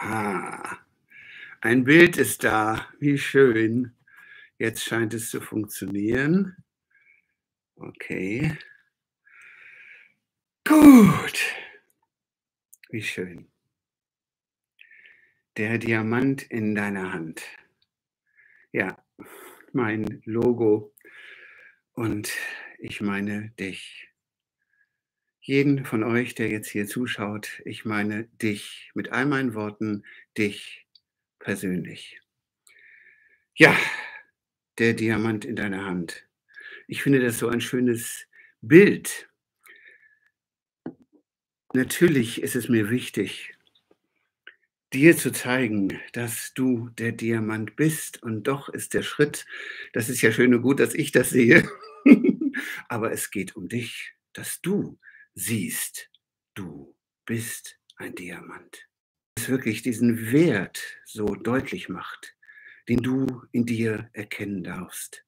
Ah, ein Bild ist da. Wie schön. Jetzt scheint es zu funktionieren. Okay. Gut. Wie schön. Der Diamant in deiner Hand. Ja, mein Logo. Und ich meine dich. Jeden von euch, der jetzt hier zuschaut, ich meine dich mit all meinen Worten, dich persönlich. Ja, der Diamant in deiner Hand. Ich finde das so ein schönes Bild. Natürlich ist es mir wichtig, dir zu zeigen, dass du der Diamant bist. Und doch ist der Schritt, das ist ja schön und gut, dass ich das sehe, aber es geht um dich, dass du siehst, du bist ein Diamant. Es wirklich diesen Wert so deutlich macht, den du in dir erkennen darfst.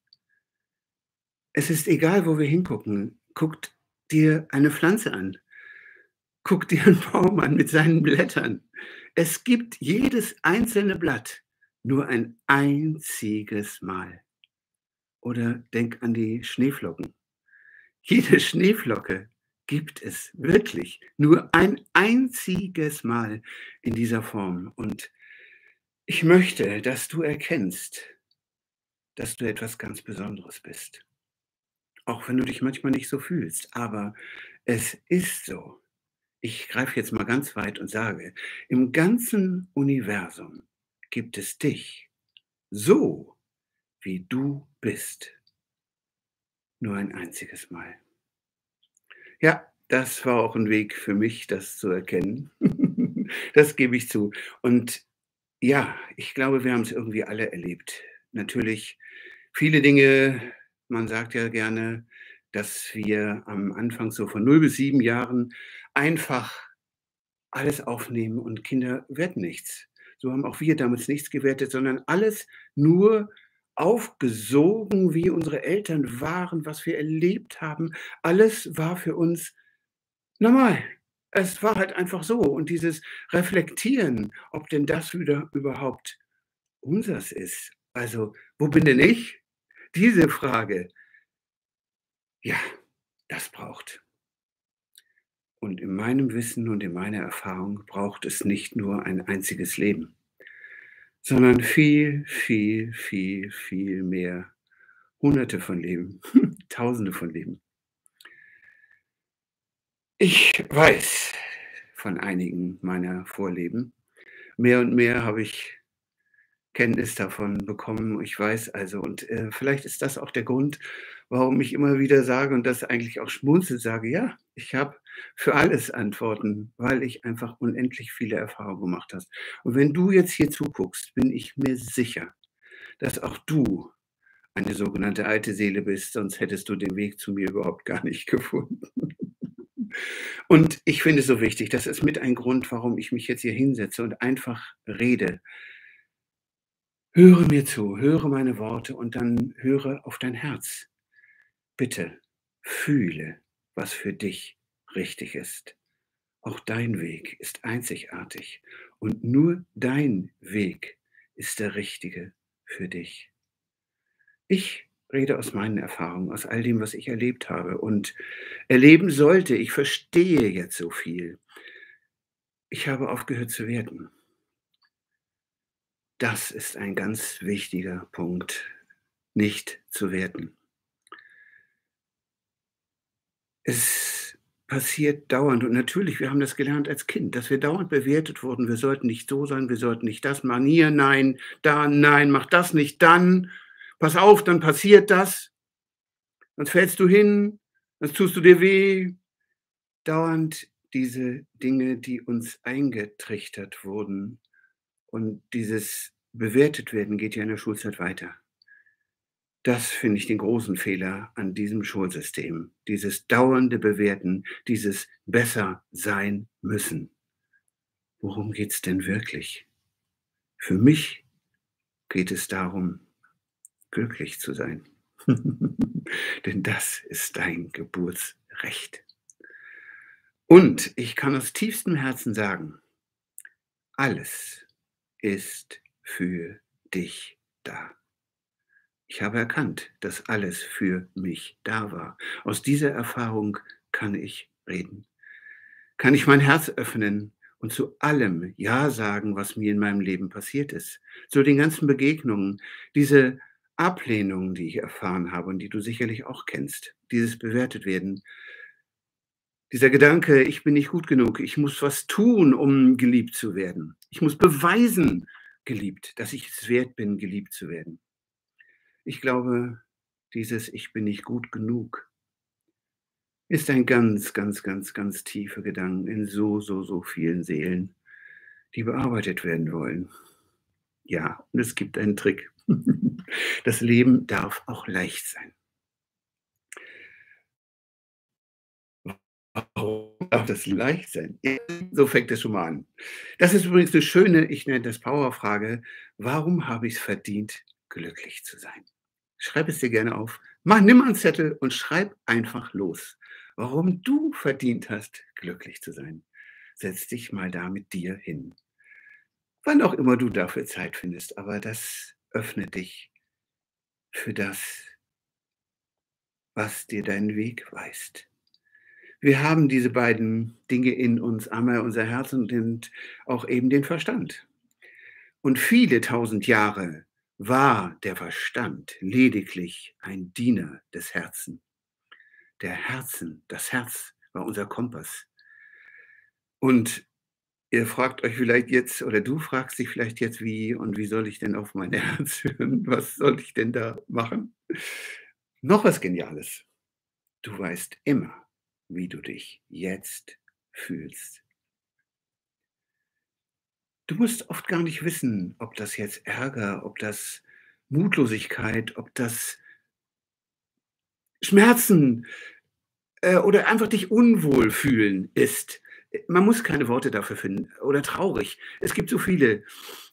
Es ist egal, wo wir hingucken. Guckt dir eine Pflanze an. Guck dir einen Baum an mit seinen Blättern. Es gibt jedes einzelne Blatt nur ein einziges Mal. Oder denk an die Schneeflocken. Jede Schneeflocke gibt es wirklich nur ein einziges Mal in dieser Form. Und ich möchte, dass du erkennst, dass du etwas ganz Besonderes bist. Auch wenn du dich manchmal nicht so fühlst. Aber es ist so. Ich greife jetzt mal ganz weit und sage, im ganzen Universum gibt es dich so, wie du bist. Nur ein einziges Mal. Ja, das war auch ein Weg für mich, das zu erkennen. das gebe ich zu. Und ja, ich glaube, wir haben es irgendwie alle erlebt. Natürlich viele Dinge, man sagt ja gerne, dass wir am Anfang so von 0 bis 7 Jahren einfach alles aufnehmen und Kinder werden nichts. So haben auch wir damals nichts gewertet, sondern alles nur aufgesogen, wie unsere Eltern waren, was wir erlebt haben. Alles war für uns normal. Es war halt einfach so. Und dieses Reflektieren, ob denn das wieder überhaupt unseres ist. Also, wo bin denn ich? Diese Frage, ja, das braucht. Und in meinem Wissen und in meiner Erfahrung braucht es nicht nur ein einziges Leben sondern viel, viel, viel, viel mehr. Hunderte von Leben, Tausende von Leben. Ich weiß von einigen meiner Vorleben. Mehr und mehr habe ich Kenntnis davon bekommen. Ich weiß also, und äh, vielleicht ist das auch der Grund, warum ich immer wieder sage und das eigentlich auch schmunzelt sage, ja, ich habe für alles Antworten, weil ich einfach unendlich viele Erfahrungen gemacht habe. Und wenn du jetzt hier zuguckst, bin ich mir sicher, dass auch du eine sogenannte alte Seele bist, sonst hättest du den Weg zu mir überhaupt gar nicht gefunden. Und ich finde es so wichtig, das ist mit ein Grund, warum ich mich jetzt hier hinsetze und einfach rede. Höre mir zu, höre meine Worte und dann höre auf dein Herz. Bitte fühle, was für dich richtig ist. Auch dein Weg ist einzigartig und nur dein Weg ist der richtige für dich. Ich rede aus meinen Erfahrungen, aus all dem, was ich erlebt habe und erleben sollte. Ich verstehe jetzt so viel. Ich habe aufgehört zu werten. Das ist ein ganz wichtiger Punkt, nicht zu werten. Es passiert dauernd. Und natürlich, wir haben das gelernt als Kind, dass wir dauernd bewertet wurden. Wir sollten nicht so sein, wir sollten nicht das machen. Hier, nein, da, nein, mach das nicht, dann. Pass auf, dann passiert das. Sonst fällst du hin, sonst tust du dir weh. Dauernd diese Dinge, die uns eingetrichtert wurden. Und dieses bewertet werden geht ja in der Schulzeit weiter. Das finde ich den großen Fehler an diesem Schulsystem. Dieses dauernde Bewerten, dieses besser sein müssen. Worum geht es denn wirklich? Für mich geht es darum, glücklich zu sein. Denn das ist dein Geburtsrecht. Und ich kann aus tiefstem Herzen sagen, alles ist für dich da. Ich habe erkannt, dass alles für mich da war. Aus dieser Erfahrung kann ich reden. Kann ich mein Herz öffnen und zu allem Ja sagen, was mir in meinem Leben passiert ist. Zu den ganzen Begegnungen, diese Ablehnungen, die ich erfahren habe und die du sicherlich auch kennst, dieses bewertet werden. Dieser Gedanke, ich bin nicht gut genug, ich muss was tun, um geliebt zu werden. Ich muss beweisen, geliebt, dass ich es wert bin, geliebt zu werden. Ich glaube, dieses Ich bin nicht gut genug ist ein ganz, ganz, ganz, ganz tiefer Gedanke in so, so, so vielen Seelen, die bearbeitet werden wollen. Ja, und es gibt einen Trick. Das Leben darf auch leicht sein. Warum darf das leicht sein? So fängt es schon mal an. Das ist übrigens eine schöne, ich nenne das Powerfrage. Warum habe ich es verdient, glücklich zu sein? Schreib es dir gerne auf. Mach, nimm einen Zettel und schreib einfach los warum du verdient hast, glücklich zu sein. Setz dich mal da mit dir hin. Wann auch immer du dafür Zeit findest, aber das öffnet dich für das, was dir deinen Weg weist. Wir haben diese beiden Dinge in uns, einmal unser Herz und auch eben den Verstand. Und viele tausend Jahre war der Verstand lediglich ein Diener des Herzens der Herzen. Das Herz war unser Kompass. Und ihr fragt euch vielleicht jetzt, oder du fragst dich vielleicht jetzt, wie und wie soll ich denn auf mein Herz hören? Was soll ich denn da machen? Noch was Geniales. Du weißt immer, wie du dich jetzt fühlst. Du musst oft gar nicht wissen, ob das jetzt Ärger, ob das Mutlosigkeit, ob das Schmerzen äh, oder einfach dich unwohl fühlen ist. Man muss keine Worte dafür finden. Oder traurig. Es gibt so viele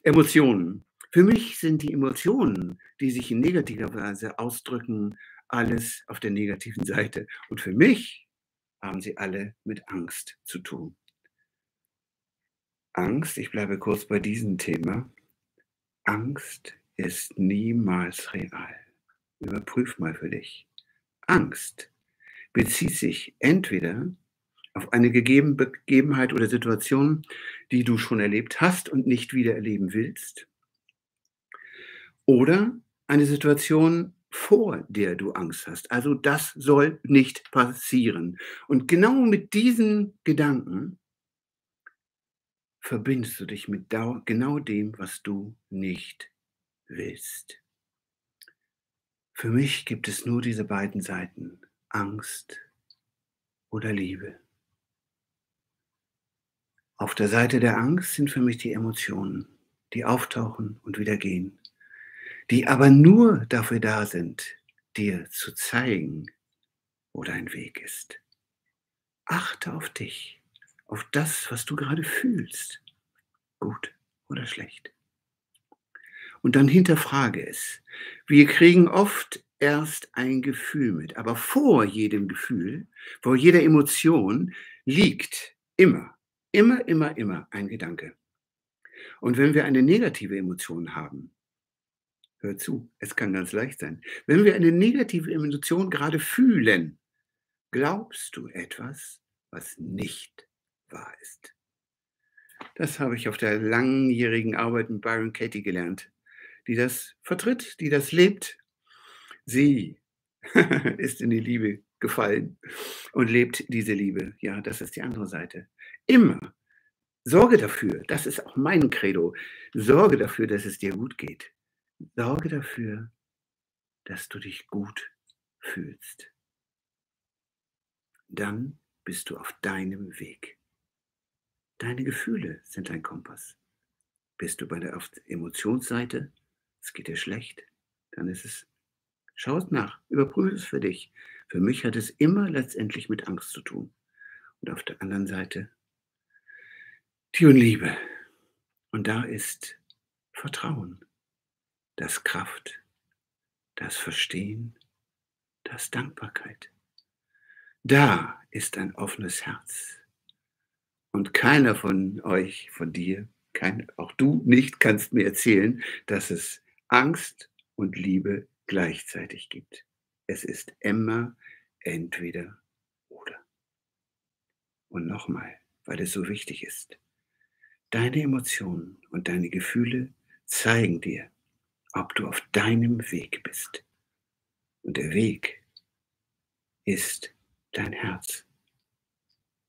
Emotionen. Für mich sind die Emotionen, die sich in negativer Weise ausdrücken, alles auf der negativen Seite. Und für mich haben sie alle mit Angst zu tun. Angst, ich bleibe kurz bei diesem Thema. Angst ist niemals real. Überprüf mal für dich. Angst bezieht sich entweder auf eine Gegebenheit oder Situation, die du schon erlebt hast und nicht wieder erleben willst, oder eine Situation, vor der du Angst hast. Also das soll nicht passieren. Und genau mit diesen Gedanken verbindest du dich mit genau dem, was du nicht willst. Für mich gibt es nur diese beiden Seiten, Angst oder Liebe. Auf der Seite der Angst sind für mich die Emotionen, die auftauchen und wieder gehen, die aber nur dafür da sind, dir zu zeigen, wo dein Weg ist. Achte auf dich, auf das, was du gerade fühlst, gut oder schlecht und dann hinterfrage es. Wir kriegen oft erst ein Gefühl mit, aber vor jedem Gefühl, vor jeder Emotion liegt immer, immer, immer, immer ein Gedanke. Und wenn wir eine negative Emotion haben, hör zu, es kann ganz leicht sein, wenn wir eine negative Emotion gerade fühlen, glaubst du etwas, was nicht wahr ist. Das habe ich auf der langjährigen Arbeit mit Byron Katie gelernt die das vertritt, die das lebt. Sie ist in die Liebe gefallen und lebt diese Liebe. Ja, das ist die andere Seite. Immer sorge dafür, das ist auch mein Credo, sorge dafür, dass es dir gut geht. Sorge dafür, dass du dich gut fühlst. Dann bist du auf deinem Weg. Deine Gefühle sind dein Kompass. Bist du bei der Emotionsseite, es geht dir schlecht, dann ist es, schau es nach, überprüfe es für dich. Für mich hat es immer letztendlich mit Angst zu tun. Und auf der anderen Seite die Liebe. Und da ist Vertrauen, das Kraft, das Verstehen, das Dankbarkeit. Da ist ein offenes Herz. Und keiner von euch, von dir, kein, auch du nicht kannst mir erzählen, dass es Angst und Liebe gleichzeitig gibt. Es ist immer entweder oder. Und nochmal, weil es so wichtig ist. Deine Emotionen und deine Gefühle zeigen dir, ob du auf deinem Weg bist. Und der Weg ist dein Herz.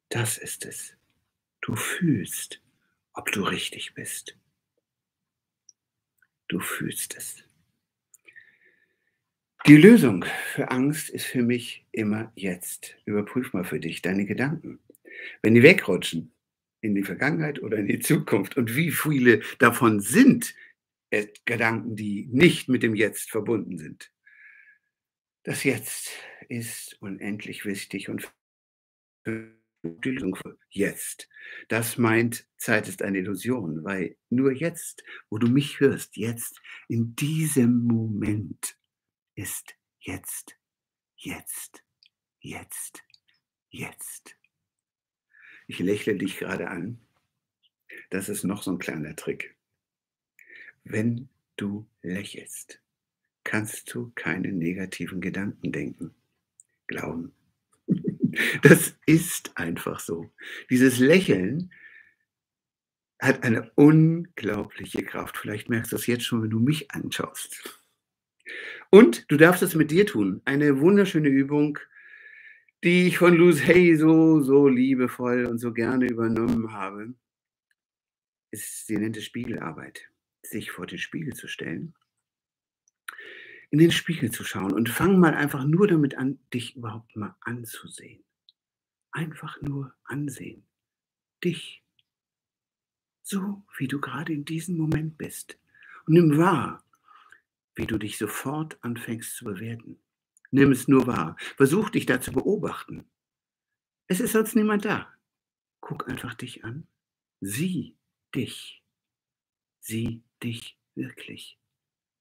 Das ist es. Du fühlst, ob du richtig bist. Du fühlst es. Die Lösung für Angst ist für mich immer jetzt. Überprüf mal für dich deine Gedanken. Wenn die wegrutschen in die Vergangenheit oder in die Zukunft und wie viele davon sind äh, Gedanken, die nicht mit dem Jetzt verbunden sind. Das Jetzt ist unendlich wichtig und die Lösung für jetzt. Das meint, Zeit ist eine Illusion, weil nur jetzt, wo du mich hörst, jetzt, in diesem Moment, ist jetzt, jetzt, jetzt, jetzt. Ich lächle dich gerade an. Das ist noch so ein kleiner Trick. Wenn du lächelst, kannst du keine negativen Gedanken denken, glauben. Das ist einfach so. Dieses Lächeln hat eine unglaubliche Kraft. Vielleicht merkst du das jetzt schon, wenn du mich anschaust. Und du darfst es mit dir tun. Eine wunderschöne Übung, die ich von Luz Hay so, so liebevoll und so gerne übernommen habe, ist, sie nennt es Spiegelarbeit. Sich vor den Spiegel zu stellen, in den Spiegel zu schauen und fang mal einfach nur damit an, dich überhaupt mal anzusehen. Einfach nur ansehen. Dich. So, wie du gerade in diesem Moment bist. Und nimm wahr, wie du dich sofort anfängst zu bewerten. Nimm es nur wahr. Versuch dich da zu beobachten. Es ist sonst niemand da. Guck einfach dich an. Sieh dich. Sieh dich wirklich.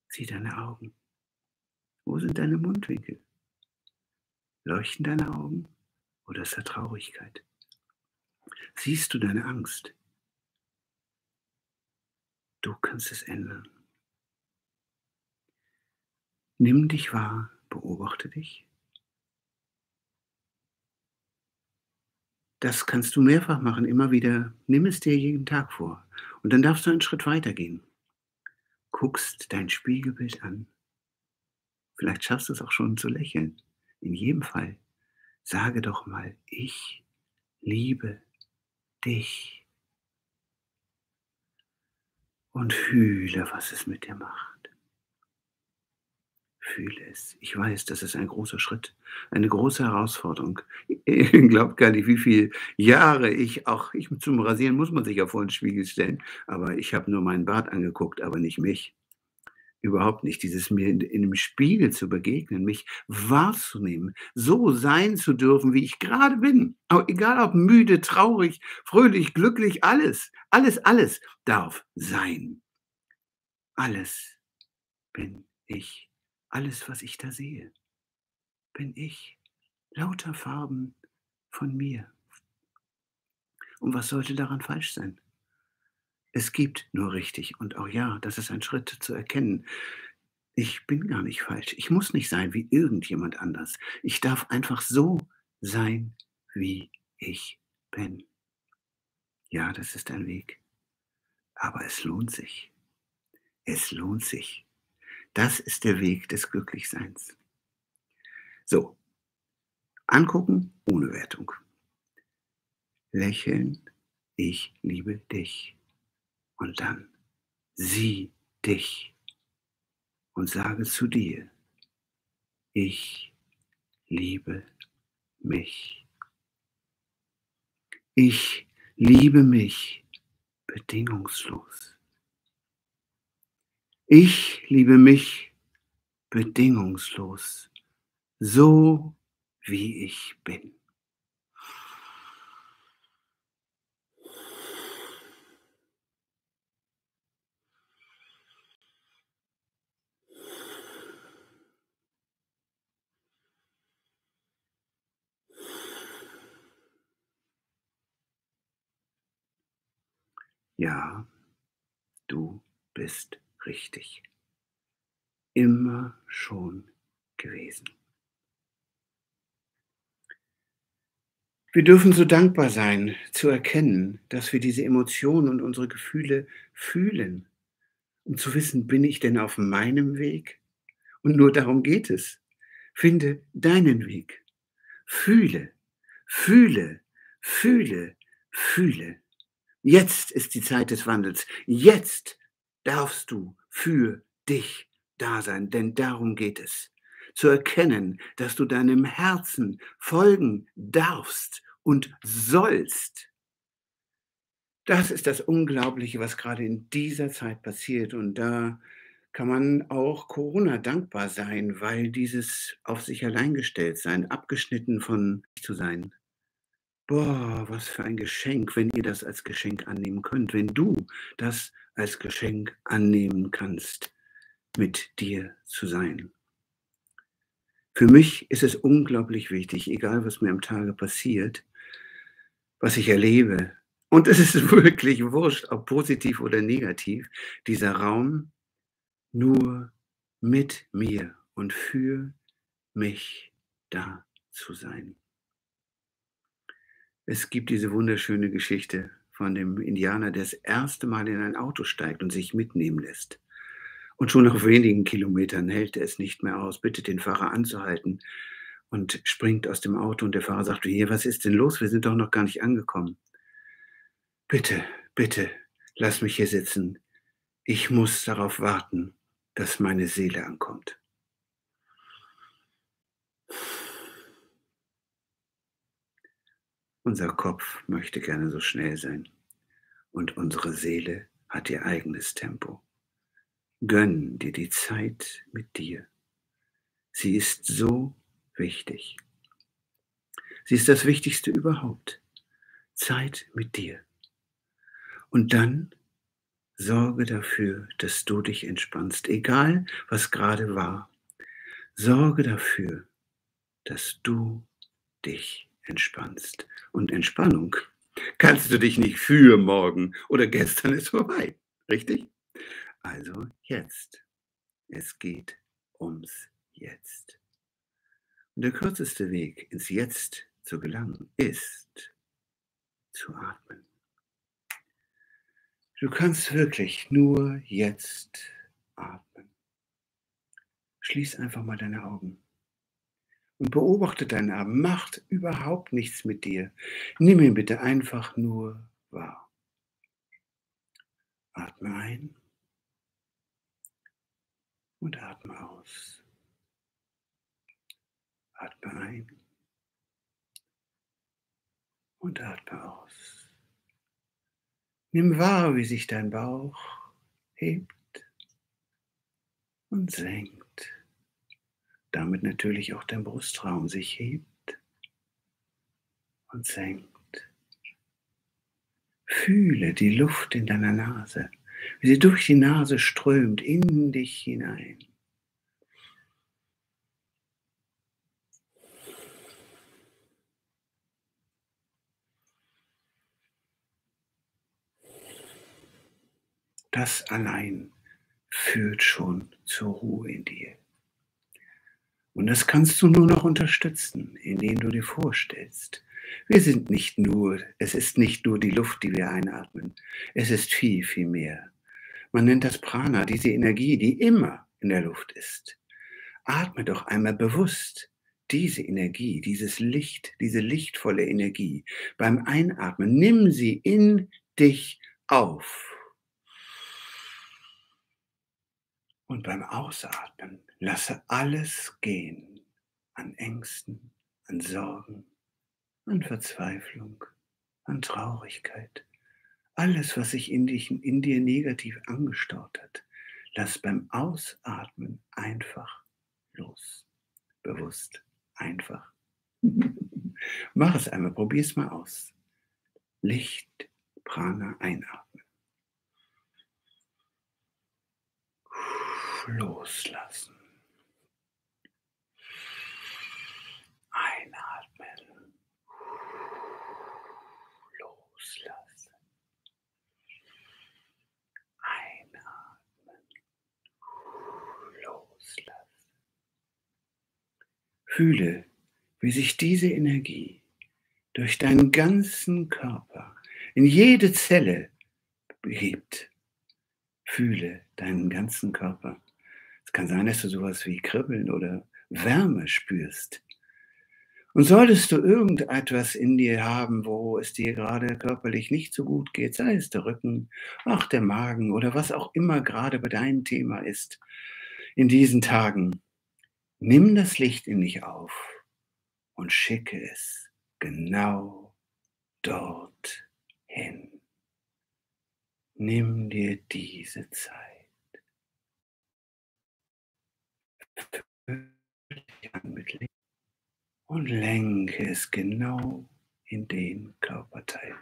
Sieh deine Augen. Wo sind deine Mundwinkel? Leuchten deine Augen oder ist da Traurigkeit? Siehst du deine Angst? Du kannst es ändern. Nimm dich wahr, beobachte dich. Das kannst du mehrfach machen, immer wieder. Nimm es dir jeden Tag vor. Und dann darfst du einen Schritt weitergehen. Guckst dein Spiegelbild an. Vielleicht schaffst du es auch schon zu lächeln. In jedem Fall, sage doch mal, ich liebe dich. Und fühle, was es mit dir macht. Fühle es. Ich weiß, das ist ein großer Schritt, eine große Herausforderung. Ihr glaubt gar nicht, wie viele Jahre ich auch, ich zum Rasieren muss man sich ja vor den Spiegel stellen, aber ich habe nur meinen Bart angeguckt, aber nicht mich. Überhaupt nicht. Dieses mir in, in dem Spiegel zu begegnen, mich wahrzunehmen, so sein zu dürfen, wie ich gerade bin. Aber egal ob müde, traurig, fröhlich, glücklich, alles, alles, alles darf sein. Alles bin ich. Alles, was ich da sehe, bin ich. Lauter Farben von mir. Und was sollte daran falsch sein? Es gibt nur richtig. Und auch ja, das ist ein Schritt zu erkennen. Ich bin gar nicht falsch. Ich muss nicht sein wie irgendjemand anders. Ich darf einfach so sein, wie ich bin. Ja, das ist ein Weg. Aber es lohnt sich. Es lohnt sich. Das ist der Weg des Glücklichseins. So, angucken ohne Wertung. Lächeln, ich liebe dich. Und dann sieh dich und sage zu dir, ich liebe mich. Ich liebe mich bedingungslos. Ich liebe mich bedingungslos, so wie ich bin. Ja, du bist richtig. Immer schon gewesen. Wir dürfen so dankbar sein, zu erkennen, dass wir diese Emotionen und unsere Gefühle fühlen, um zu wissen, bin ich denn auf meinem Weg? Und nur darum geht es. Finde deinen Weg. Fühle, fühle, fühle, fühle. Jetzt ist die Zeit des Wandels. Jetzt darfst du für dich da sein, denn darum geht es zu erkennen, dass du deinem Herzen folgen darfst und sollst. Das ist das Unglaubliche, was gerade in dieser Zeit passiert. Und da kann man auch Corona dankbar sein, weil dieses auf sich allein gestellt sein, abgeschnitten von zu sein. Boah, was für ein Geschenk, wenn ihr das als Geschenk annehmen könnt, wenn du das als Geschenk annehmen kannst, mit dir zu sein. Für mich ist es unglaublich wichtig, egal was mir am Tage passiert, was ich erlebe, und es ist wirklich wurscht, ob positiv oder negativ, dieser Raum nur mit mir und für mich da zu sein. Es gibt diese wunderschöne Geschichte von dem Indianer, der das erste Mal in ein Auto steigt und sich mitnehmen lässt. Und schon nach wenigen Kilometern hält er es nicht mehr aus, bittet den Fahrer anzuhalten und springt aus dem Auto. Und der Fahrer sagt, hier, was ist denn los? Wir sind doch noch gar nicht angekommen. Bitte, bitte, lass mich hier sitzen. Ich muss darauf warten, dass meine Seele ankommt. Unser Kopf möchte gerne so schnell sein und unsere Seele hat ihr eigenes Tempo. Gönn dir die Zeit mit dir. Sie ist so wichtig. Sie ist das Wichtigste überhaupt. Zeit mit dir. Und dann sorge dafür, dass du dich entspannst, egal was gerade war. Sorge dafür, dass du dich entspannst. Und Entspannung kannst du dich nicht für morgen oder gestern ist vorbei. Richtig? Also jetzt. Es geht ums Jetzt. Und der kürzeste Weg ins Jetzt zu gelangen ist zu atmen. Du kannst wirklich nur jetzt atmen. Schließ einfach mal deine Augen und beobachte deinen Atem. Macht überhaupt nichts mit dir. Nimm ihn bitte einfach nur wahr. Atme ein und atme aus. Atme ein und atme aus. Nimm wahr, wie sich dein Bauch hebt und senkt. Damit natürlich auch dein Brustraum sich hebt und senkt. Fühle die Luft in deiner Nase wie sie durch die Nase strömt in dich hinein. Das allein führt schon zur Ruhe in dir. Und das kannst du nur noch unterstützen, indem du dir vorstellst, wir sind nicht nur, es ist nicht nur die Luft, die wir einatmen, es ist viel, viel mehr. Man nennt das Prana, diese Energie, die immer in der Luft ist. Atme doch einmal bewusst diese Energie, dieses Licht, diese lichtvolle Energie beim Einatmen. Nimm sie in dich auf. Und beim Ausatmen lasse alles gehen an Ängsten, an Sorgen, an Verzweiflung, an Traurigkeit. Alles, was sich in, dich, in dir negativ angestaut hat, lass beim Ausatmen einfach los. Bewusst, einfach. Mach es einmal, probier es mal aus. Licht, Prana einatmen. Loslassen. loslassen. Einatmen, loslassen. Fühle, wie sich diese Energie durch deinen ganzen Körper in jede Zelle begibt. Fühle deinen ganzen Körper. Es kann sein, dass du sowas wie Kribbeln oder Wärme spürst und solltest du irgendetwas in dir haben, wo es dir gerade körperlich nicht so gut geht, sei es der Rücken, ach der Magen oder was auch immer gerade bei deinem Thema ist, in diesen Tagen, nimm das Licht in dich auf und schicke es genau dort hin. Nimm dir diese Zeit. mit Licht und lenke es genau in den Körperteil,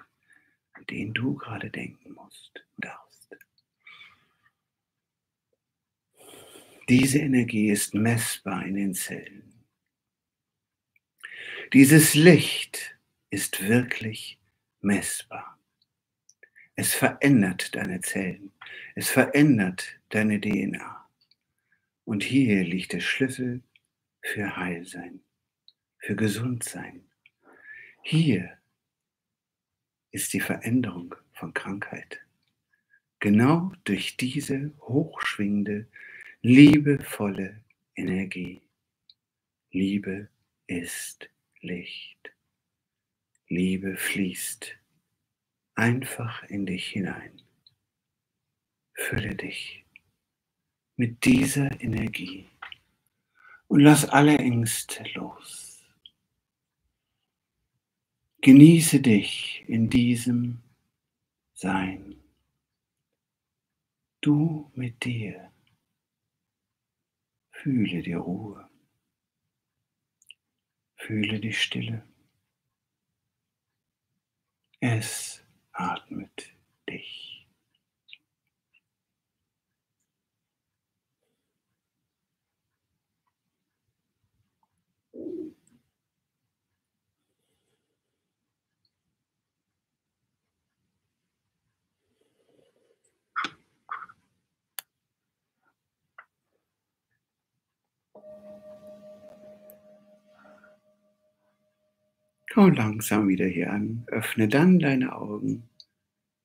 an den du gerade denken musst und darfst. Diese Energie ist messbar in den Zellen. Dieses Licht ist wirklich messbar. Es verändert deine Zellen. Es verändert deine DNA. Und hier liegt der Schlüssel für Heilsein, für Gesundsein. Hier ist die Veränderung von Krankheit. Genau durch diese hochschwingende, liebevolle Energie. Liebe ist Licht. Liebe fließt einfach in dich hinein. Fülle dich mit dieser Energie und lass alle Ängste los. Genieße dich in diesem Sein. Du mit dir. Fühle die Ruhe. Fühle die Stille. Es atmet dich. Komm langsam wieder hier an, öffne dann deine Augen,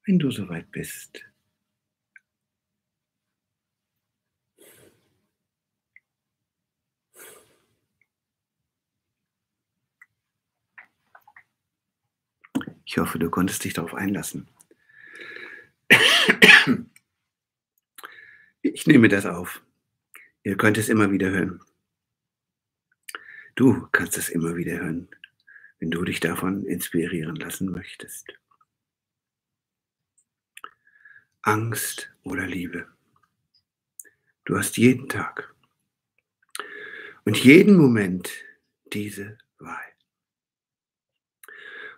wenn du soweit bist. Ich hoffe, du konntest dich darauf einlassen. Ich nehme das auf. Ihr könnt es immer wieder hören. Du kannst es immer wieder hören wenn du dich davon inspirieren lassen möchtest. Angst oder Liebe. Du hast jeden Tag und jeden Moment diese Wahl.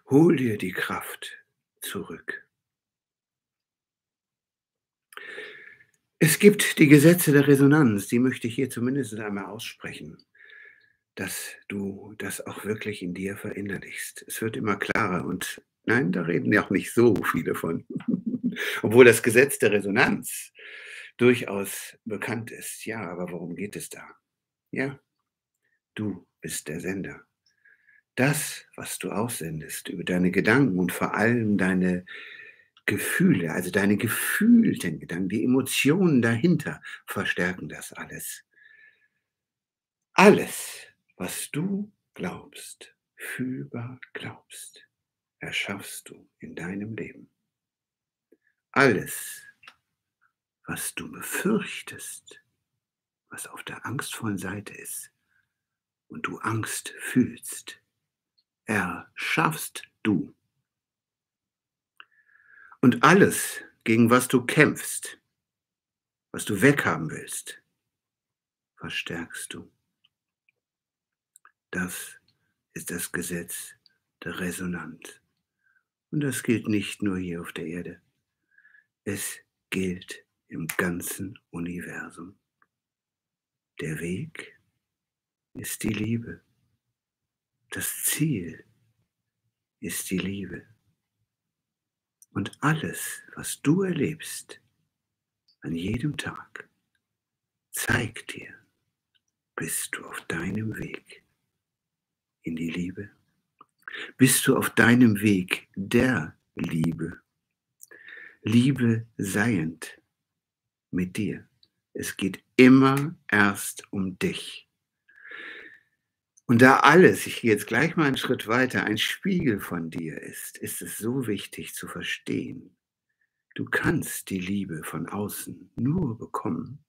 Hol dir die Kraft zurück. Es gibt die Gesetze der Resonanz, die möchte ich hier zumindest einmal aussprechen dass du das auch wirklich in dir verinnerlichst. Es wird immer klarer und nein, da reden ja auch nicht so viele von. Obwohl das Gesetz der Resonanz durchaus bekannt ist. Ja, aber worum geht es da? Ja, du bist der Sender. Das, was du aussendest über deine Gedanken und vor allem deine Gefühle, also deine gefühlten Gedanken, die Emotionen dahinter verstärken das alles. Alles was du glaubst, fühlbar glaubst, erschaffst du in deinem Leben. Alles, was du befürchtest, was auf der angstvollen Seite ist und du Angst fühlst, erschaffst du. Und alles, gegen was du kämpfst, was du weghaben willst, verstärkst du. Das ist das Gesetz der Resonanz. Und das gilt nicht nur hier auf der Erde. Es gilt im ganzen Universum. Der Weg ist die Liebe. Das Ziel ist die Liebe. Und alles, was du erlebst, an jedem Tag, zeigt dir, Bist du auf deinem Weg in die Liebe? Bist du auf deinem Weg der Liebe? Liebe seiend mit dir. Es geht immer erst um dich. Und da alles, ich gehe jetzt gleich mal einen Schritt weiter, ein Spiegel von dir ist, ist es so wichtig zu verstehen. Du kannst die Liebe von außen nur bekommen,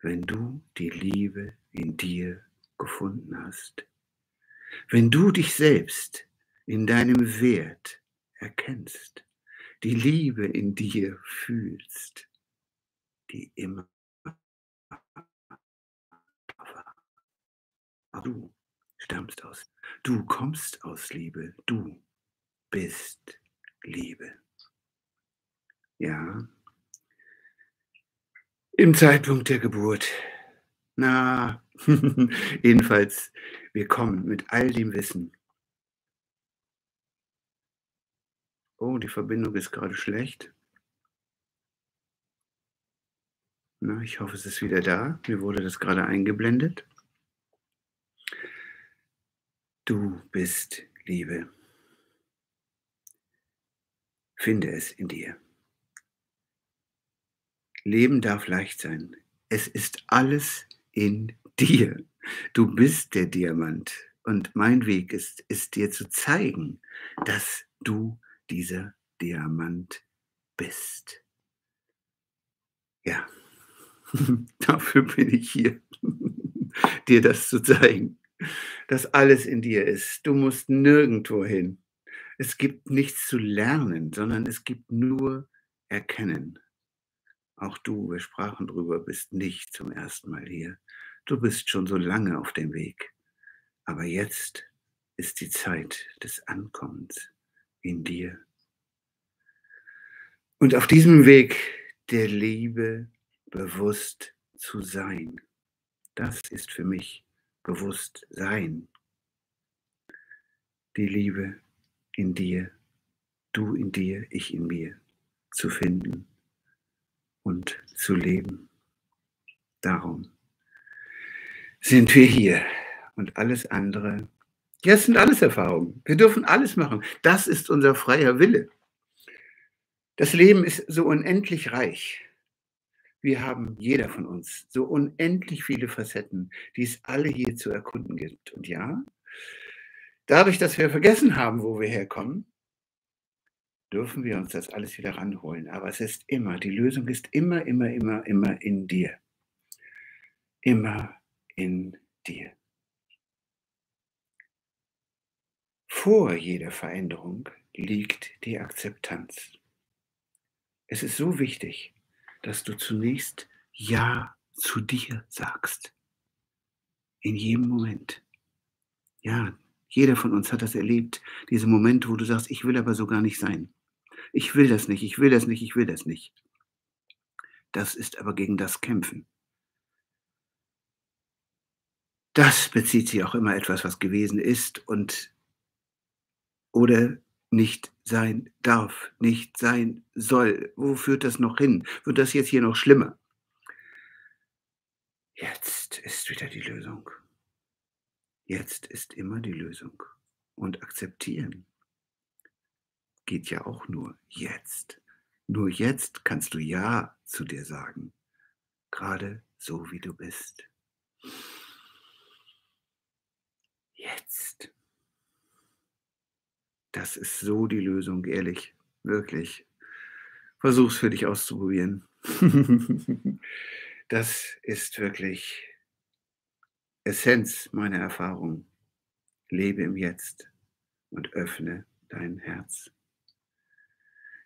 wenn du die Liebe in dir gefunden hast. Wenn du dich selbst in deinem Wert erkennst, die Liebe in dir fühlst, die immer. Du stammst aus, du kommst aus Liebe, du bist Liebe. Ja, im Zeitpunkt der Geburt. Na, jedenfalls, wir kommen mit all dem Wissen. Oh, die Verbindung ist gerade schlecht. Na, ich hoffe, es ist wieder da. Mir wurde das gerade eingeblendet. Du bist Liebe. Finde es in dir. Leben darf leicht sein. Es ist alles in dir. Du bist der Diamant. Und mein Weg ist, ist dir zu zeigen, dass du dieser Diamant bist. Ja, dafür bin ich hier, dir das zu zeigen dass alles in dir ist. Du musst nirgendwo hin. Es gibt nichts zu lernen, sondern es gibt nur Erkennen. Auch du, wir sprachen drüber, bist nicht zum ersten Mal hier. Du bist schon so lange auf dem Weg. Aber jetzt ist die Zeit des Ankommens in dir. Und auf diesem Weg der Liebe bewusst zu sein, das ist für mich Bewusstsein. Die Liebe in dir, du in dir, ich in mir zu finden und zu leben. Darum sind wir hier und alles andere, ja, es sind alles Erfahrungen. Wir dürfen alles machen. Das ist unser freier Wille. Das Leben ist so unendlich reich. Wir haben, jeder von uns, so unendlich viele Facetten, die es alle hier zu erkunden gibt. Und ja, dadurch, dass wir vergessen haben, wo wir herkommen, dürfen wir uns das alles wieder ranholen. Aber es ist immer, die Lösung ist immer, immer, immer, immer in dir. Immer in dir. Vor jeder Veränderung liegt die Akzeptanz. Es ist so wichtig, dass du zunächst Ja zu dir sagst. In jedem Moment. Ja, jeder von uns hat das erlebt, diese Momente, wo du sagst, ich will aber so gar nicht sein. Ich will das nicht, ich will das nicht, ich will das nicht. Das ist aber gegen das Kämpfen. Das bezieht sich auch immer etwas, was gewesen ist und oder nicht sein darf, nicht sein soll. Wo führt das noch hin? Wird das jetzt hier noch schlimmer? Jetzt ist wieder die Lösung. Jetzt ist immer die Lösung. Und akzeptieren geht ja auch nur jetzt. Nur jetzt kannst du Ja zu dir sagen. Gerade so, wie du bist. Jetzt. Das ist so die Lösung, ehrlich, wirklich. Versuch's für dich auszuprobieren. das ist wirklich Essenz meiner Erfahrung. Lebe im Jetzt und öffne dein Herz.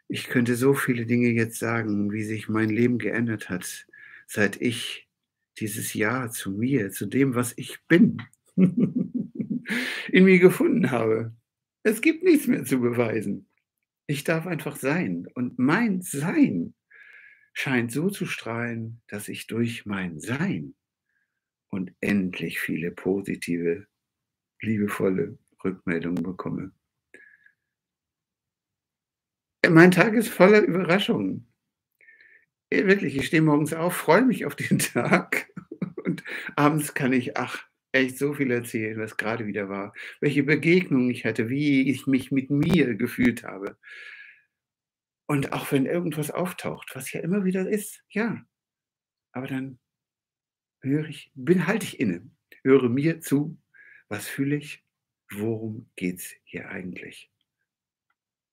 Ich könnte so viele Dinge jetzt sagen, wie sich mein Leben geändert hat, seit ich dieses Ja zu mir, zu dem, was ich bin, in mir gefunden habe. Es gibt nichts mehr zu beweisen. Ich darf einfach sein. Und mein Sein scheint so zu strahlen, dass ich durch mein Sein unendlich viele positive, liebevolle Rückmeldungen bekomme. Mein Tag ist voller Überraschungen. Wirklich, ich stehe morgens auf, freue mich auf den Tag Und abends kann ich, ach, echt so viel erzählen, was gerade wieder war, welche Begegnungen ich hatte, wie ich mich mit mir gefühlt habe. Und auch wenn irgendwas auftaucht, was ja immer wieder ist, ja, aber dann höre ich bin halte ich inne, höre mir zu, was fühle ich, worum geht's hier eigentlich?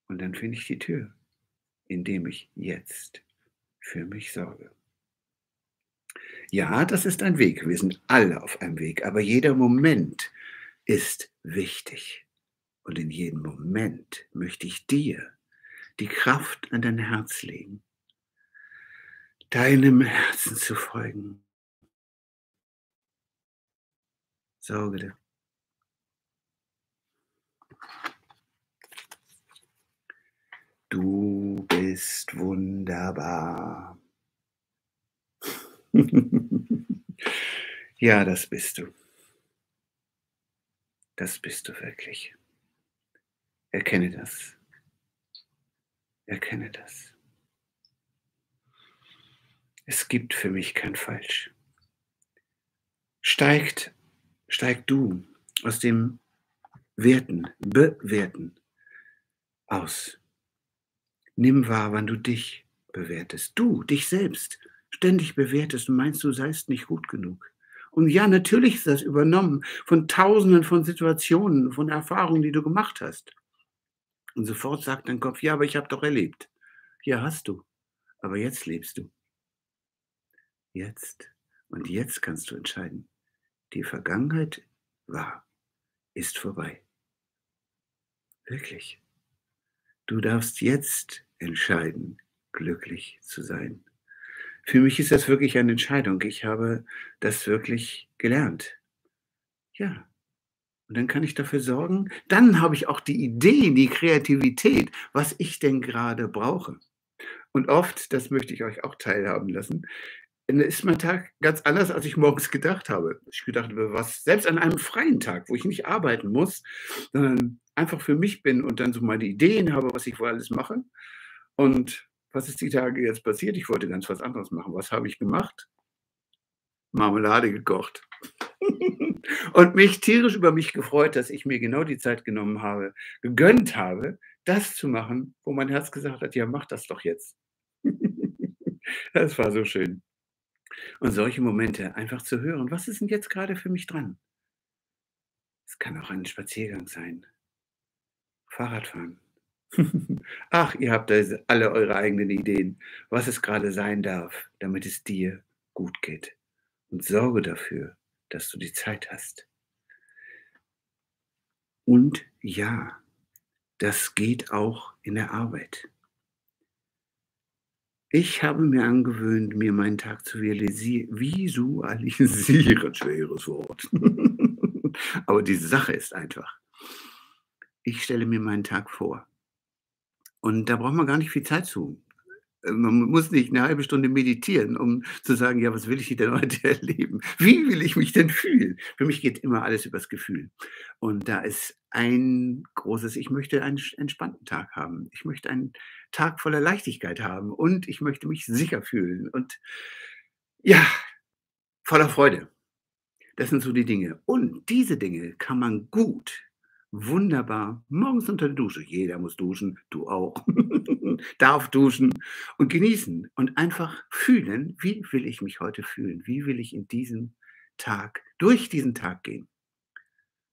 Und dann finde ich die Tür, indem ich jetzt für mich sorge. Ja, das ist ein Weg. Wir sind alle auf einem Weg, aber jeder Moment ist wichtig. Und in jedem Moment möchte ich dir die Kraft an dein Herz legen, deinem Herzen zu folgen. Sorge dir. Du bist wunderbar. ja, das bist du. Das bist du wirklich. Erkenne das. Erkenne das. Es gibt für mich kein Falsch. Steigt, steig du aus dem Werten, Bewerten aus. Nimm wahr, wann du dich bewertest. Du, dich selbst ständig bewertest und meinst, du seist nicht gut genug. Und ja, natürlich ist das übernommen von Tausenden von Situationen, von Erfahrungen, die du gemacht hast. Und sofort sagt dein Kopf, ja, aber ich habe doch erlebt. Ja, hast du. Aber jetzt lebst du. Jetzt. Und jetzt kannst du entscheiden. Die Vergangenheit war, ist vorbei. Wirklich. Du darfst jetzt entscheiden, glücklich zu sein. Für mich ist das wirklich eine Entscheidung. Ich habe das wirklich gelernt. Ja. Und dann kann ich dafür sorgen, dann habe ich auch die Ideen, die Kreativität, was ich denn gerade brauche. Und oft, das möchte ich euch auch teilhaben lassen, ist mein Tag ganz anders, als ich morgens gedacht habe. Ich gedacht habe, was, selbst an einem freien Tag, wo ich nicht arbeiten muss, sondern einfach für mich bin und dann so meine Ideen habe, was ich wohl alles mache. Und was ist die Tage jetzt passiert? Ich wollte ganz was anderes machen. Was habe ich gemacht? Marmelade gekocht. und mich tierisch über mich gefreut, dass ich mir genau die Zeit genommen habe, gegönnt habe, das zu machen, wo mein Herz gesagt hat, ja, mach das doch jetzt. das war so schön. Und solche Momente einfach zu hören, was ist denn jetzt gerade für mich dran? Es kann auch ein Spaziergang sein. Fahrradfahren. Ach, ihr habt alle eure eigenen Ideen, was es gerade sein darf, damit es dir gut geht. Und sorge dafür, dass du die Zeit hast. Und ja, das geht auch in der Arbeit. Ich habe mir angewöhnt, mir meinen Tag zu visualisieren. Schweres Wort. Aber die Sache ist einfach. Ich stelle mir meinen Tag vor. Und da braucht man gar nicht viel Zeit zu. Äh, man muss nicht eine halbe Stunde meditieren, um zu sagen: „Ja, was will ich denn heute erleben? Wie will ich mich denn fühlen?“ Für mich geht immer alles übers Gefühl. Und da ist ein großes ich möchte einen entspannten Tag haben. Ich möchte einen Tag voller Leichtigkeit haben und ich möchte mich sicher fühlen und ja, voller Freude. Das sind so die Dinge. Und diese Dinge kann man gut Wunderbar. Morgens unter der Dusche. Jeder muss duschen, du auch. Darf duschen und genießen und einfach fühlen, wie will ich mich heute fühlen? Wie will ich in diesem Tag, durch diesen Tag gehen?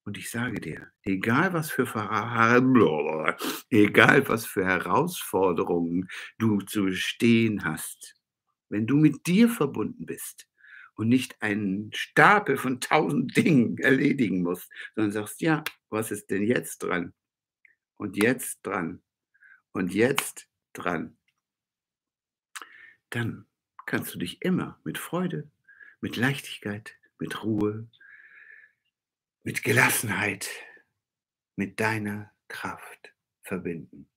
Und ich sage dir, egal was für egal was für Herausforderungen du zu bestehen hast, wenn du mit dir verbunden bist, und nicht einen Stapel von tausend Dingen erledigen musst, sondern sagst, ja, was ist denn jetzt dran? Und jetzt dran. Und jetzt dran. Dann kannst du dich immer mit Freude, mit Leichtigkeit, mit Ruhe, mit Gelassenheit, mit deiner Kraft verbinden.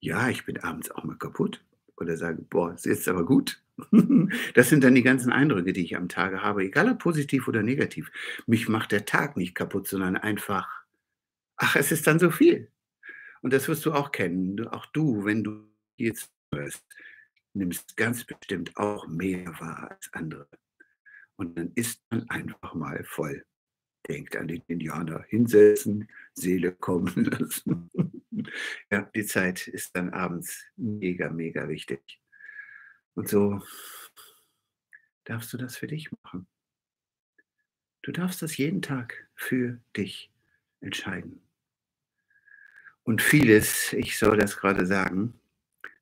Ja, ich bin abends auch mal kaputt oder sage, boah, ist jetzt aber gut. Das sind dann die ganzen Eindrücke, die ich am Tage habe, egal ob positiv oder negativ. Mich macht der Tag nicht kaputt, sondern einfach, ach, es ist dann so viel. Und das wirst du auch kennen. Auch du, wenn du jetzt hörst, nimmst ganz bestimmt auch mehr wahr als andere. Und dann ist man einfach mal voll. Denkt an den Indianer. Hinsetzen, Seele kommen lassen. ja, die Zeit ist dann abends mega, mega wichtig. Und so darfst du das für dich machen. Du darfst das jeden Tag für dich entscheiden. Und vieles, ich soll das gerade sagen,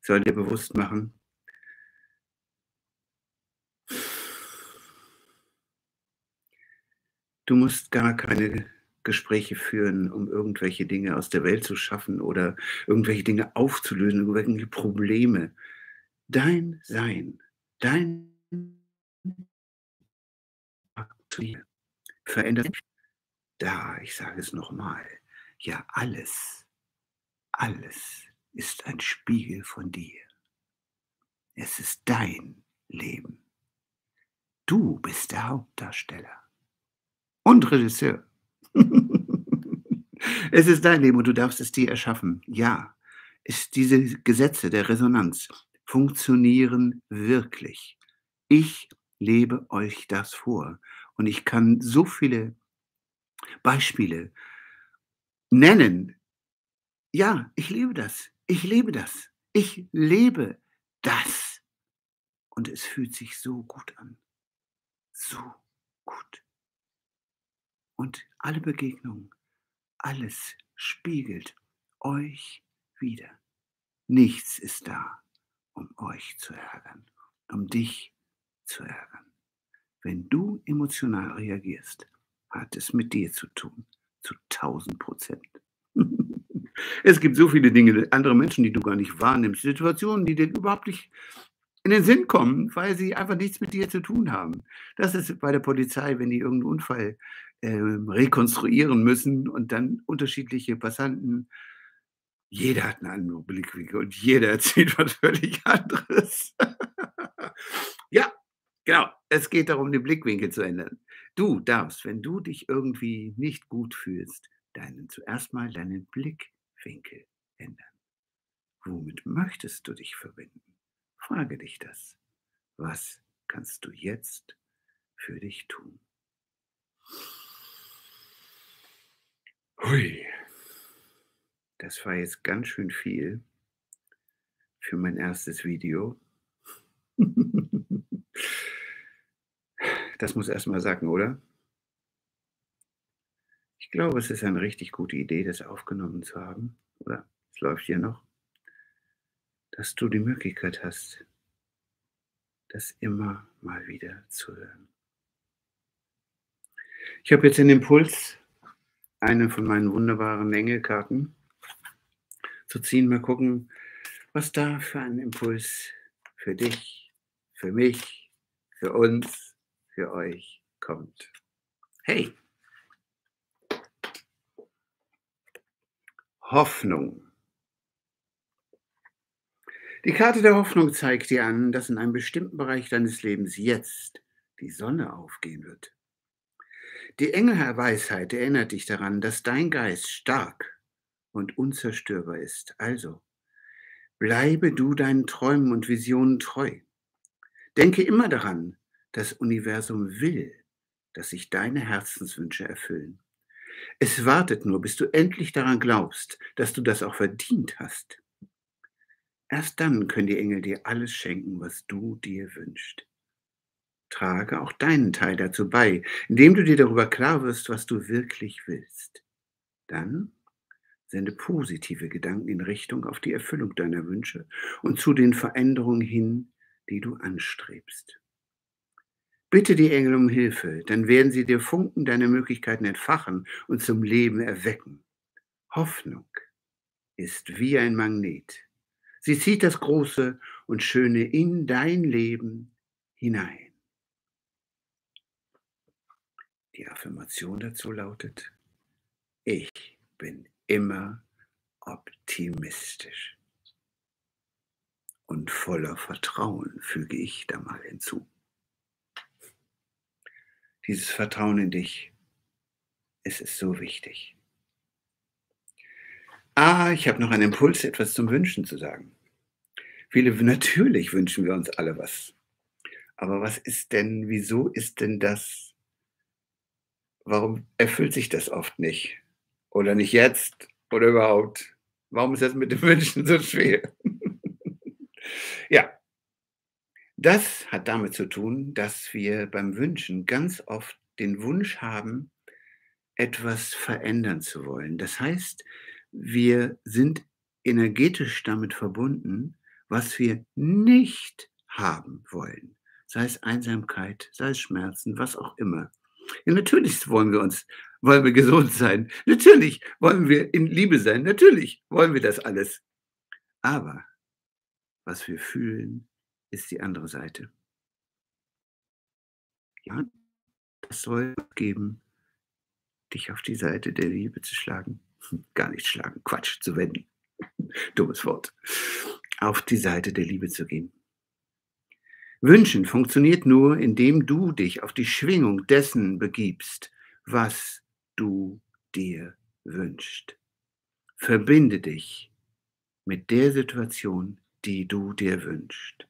soll dir bewusst machen, du musst gar keine Gespräche führen, um irgendwelche Dinge aus der Welt zu schaffen oder irgendwelche Dinge aufzulösen, irgendwelche Probleme. Dein Sein, dein verändert. Da, ich sage es nochmal, ja alles, alles ist ein Spiegel von dir. Es ist dein Leben. Du bist der Hauptdarsteller und Regisseur. es ist dein Leben und du darfst es dir erschaffen. Ja, ist diese Gesetze der Resonanz funktionieren wirklich. Ich lebe euch das vor und ich kann so viele Beispiele nennen. Ja, ich lebe das. Ich lebe das. Ich lebe das. Und es fühlt sich so gut an. So gut. Und alle Begegnungen, alles spiegelt euch wieder. Nichts ist da, um euch zu ärgern, um dich zu ärgern. Wenn du emotional reagierst, hat es mit dir zu tun, zu 1000 Prozent. es gibt so viele Dinge, andere Menschen, die du gar nicht wahrnimmst, Situationen, die dir überhaupt nicht in den Sinn kommen, weil sie einfach nichts mit dir zu tun haben. Das ist bei der Polizei, wenn die irgendeinen Unfall äh, rekonstruieren müssen und dann unterschiedliche Passanten, jeder hat einen anderen Blickwinkel und jeder erzählt was völlig anderes. ja, genau. Es geht darum, den Blickwinkel zu ändern. Du darfst, wenn du dich irgendwie nicht gut fühlst, deinen zuerst mal deinen Blickwinkel ändern. Womit möchtest du dich verbinden? Frage dich das. Was kannst du jetzt für dich tun? Hui, das war jetzt ganz schön viel für mein erstes Video. Das muss erst mal sagen, oder? Ich glaube, es ist eine richtig gute Idee, das aufgenommen zu haben. Oder es läuft hier noch. Dass du die Möglichkeit hast, das immer mal wieder zu hören. Ich habe jetzt den Impuls, eine von meinen wunderbaren Engelkarten zu ziehen. Mal gucken, was da für ein Impuls für dich, für mich, für uns für euch kommt. Hey! Hoffnung. Die Karte der Hoffnung zeigt dir an, dass in einem bestimmten Bereich deines Lebens jetzt die Sonne aufgehen wird. Die Engel der Weisheit erinnert dich daran, dass dein Geist stark und unzerstörbar ist. Also, bleibe du deinen Träumen und Visionen treu. Denke immer daran, das Universum will, dass sich deine Herzenswünsche erfüllen. Es wartet nur, bis du endlich daran glaubst, dass du das auch verdient hast. Erst dann können die Engel dir alles schenken, was du dir wünschst. Trage auch deinen Teil dazu bei, indem du dir darüber klar wirst, was du wirklich willst. Dann sende positive Gedanken in Richtung auf die Erfüllung deiner Wünsche und zu den Veränderungen hin, die du anstrebst. Bitte die Engel um Hilfe, dann werden sie dir Funken deiner Möglichkeiten entfachen und zum Leben erwecken. Hoffnung ist wie ein Magnet. Sie zieht das Große und Schöne in dein Leben hinein. Die Affirmation dazu lautet, ich bin immer optimistisch. Und voller Vertrauen füge ich da mal hinzu dieses Vertrauen in dich. Es ist so wichtig. Ah, ich habe noch einen Impuls, etwas zum Wünschen zu sagen. Viele, natürlich wünschen wir uns alle was. Aber was ist denn, wieso ist denn das, warum erfüllt sich das oft nicht? Oder nicht jetzt oder überhaupt? Warum ist das mit den Wünschen so schwer? ja, das hat damit zu tun, dass wir beim Wünschen ganz oft den Wunsch haben, etwas verändern zu wollen. Das heißt, wir sind energetisch damit verbunden, was wir nicht haben wollen. Sei es Einsamkeit, sei es Schmerzen, was auch immer. Ja, natürlich wollen wir uns, wollen wir gesund sein. Natürlich wollen wir in Liebe sein. Natürlich wollen wir das alles. Aber was wir fühlen, ist die andere Seite. Ja, das soll geben, dich auf die Seite der Liebe zu schlagen. Gar nicht schlagen, Quatsch, zu wenden. Dummes Wort. Auf die Seite der Liebe zu gehen. Wünschen funktioniert nur, indem du dich auf die Schwingung dessen begibst, was du dir wünschst. Verbinde dich mit der Situation, die du dir wünschst.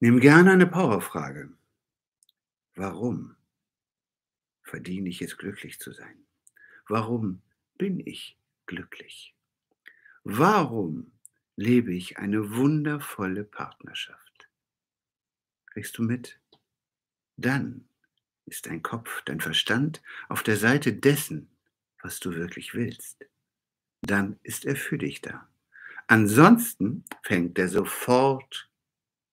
Nimm gerne eine Powerfrage. Warum verdiene ich es, glücklich zu sein? Warum bin ich glücklich? Warum lebe ich eine wundervolle Partnerschaft? Kriegst du mit? Dann ist dein Kopf, dein Verstand auf der Seite dessen, was du wirklich willst. Dann ist er für dich da. Ansonsten fängt er sofort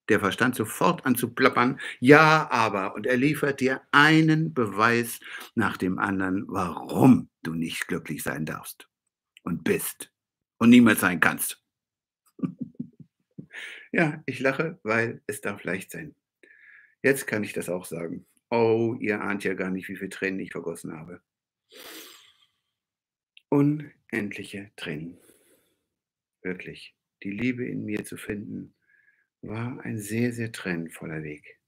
der Verstand sofort an zu plappern, ja, aber, und er liefert dir einen Beweis nach dem anderen, warum du nicht glücklich sein darfst und bist und niemals sein kannst. Ja, ich lache, weil es darf leicht sein. Jetzt kann ich das auch sagen. Oh, ihr ahnt ja gar nicht, wie viele Tränen ich vergossen habe. Unendliche Tränen. Wirklich. Die Liebe in mir zu finden, war ein sehr, sehr tränenvoller Weg.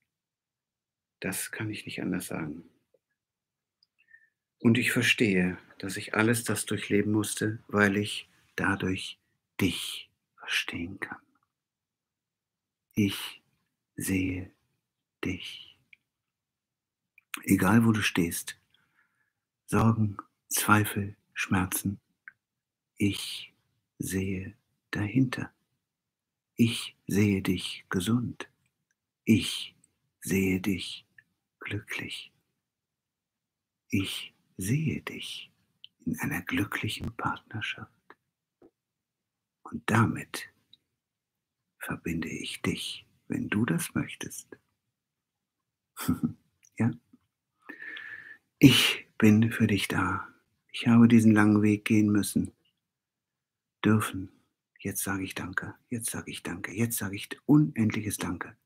Das kann ich nicht anders sagen. Und ich verstehe, dass ich alles das durchleben musste, weil ich dadurch dich verstehen kann. Ich sehe dich. Egal wo du stehst, Sorgen, Zweifel, Schmerzen, ich sehe dahinter. Ich sehe dich gesund. Ich sehe dich glücklich. Ich sehe dich in einer glücklichen Partnerschaft. Und damit verbinde ich dich, wenn du das möchtest. ja? Ich bin für dich da. Ich habe diesen langen Weg gehen müssen, dürfen Jetzt sage ich Danke, jetzt sage ich Danke, jetzt sage ich unendliches Danke.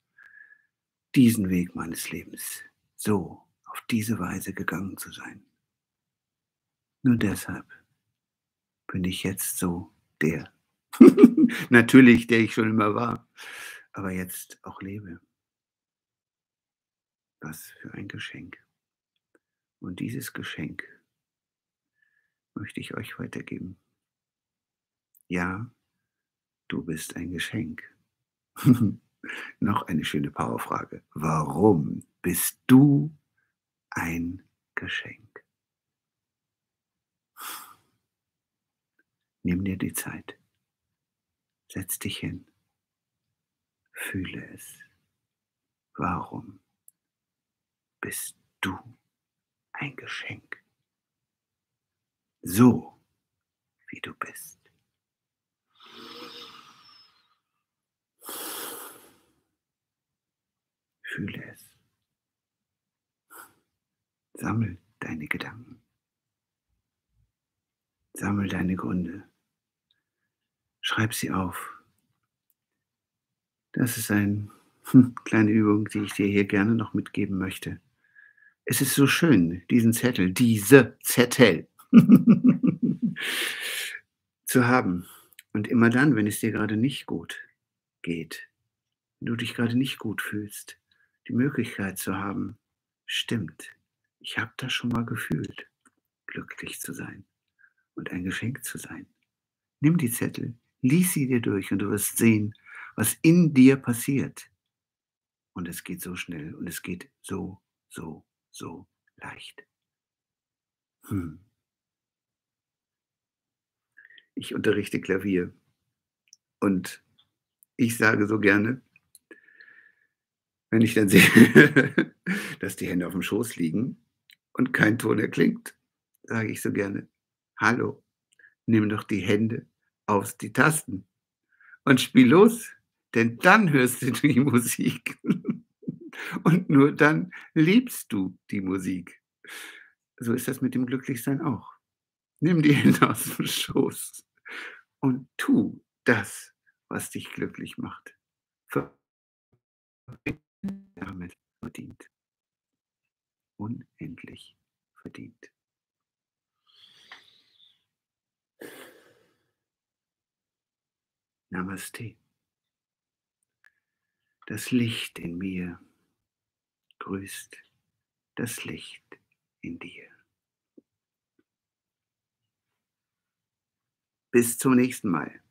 Diesen Weg meines Lebens so auf diese Weise gegangen zu sein. Nur deshalb bin ich jetzt so der. Natürlich, der ich schon immer war, aber jetzt auch lebe. Was für ein Geschenk. Und dieses Geschenk möchte ich euch weitergeben. Ja, Du bist ein Geschenk. Noch eine schöne Powerfrage. Warum bist du ein Geschenk? Nimm dir die Zeit. Setz dich hin. Fühle es. Warum bist du ein Geschenk? So wie du bist. Fühle es. Sammel deine Gedanken. Sammel deine Gründe. Schreib sie auf. Das ist eine hm, kleine Übung, die ich dir hier gerne noch mitgeben möchte. Es ist so schön, diesen Zettel, diese Zettel zu haben. Und immer dann, wenn es dir gerade nicht gut geht, wenn du dich gerade nicht gut fühlst, die Möglichkeit zu haben, stimmt, ich habe das schon mal gefühlt, glücklich zu sein und ein Geschenk zu sein. Nimm die Zettel, lies sie dir durch und du wirst sehen, was in dir passiert. Und es geht so schnell und es geht so, so, so leicht. Hm. Ich unterrichte Klavier und ich sage so gerne, wenn ich dann sehe, dass die Hände auf dem Schoß liegen und kein Ton erklingt, sage ich so gerne, hallo, nimm doch die Hände auf die Tasten und spiel los, denn dann hörst du die Musik und nur dann liebst du die Musik. So ist das mit dem Glücklichsein auch. Nimm die Hände aus dem Schoß und tu das, was dich glücklich macht. Damit verdient. Unendlich verdient. Namaste. Das Licht in mir grüßt das Licht in dir. Bis zum nächsten Mal.